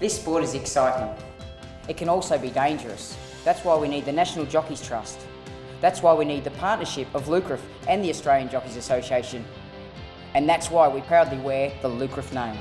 This sport is exciting. It can also be dangerous. That's why we need the National Jockeys Trust. That's why we need the partnership of LUCRF and the Australian Jockeys Association. And that's why we proudly wear the LUCRF name.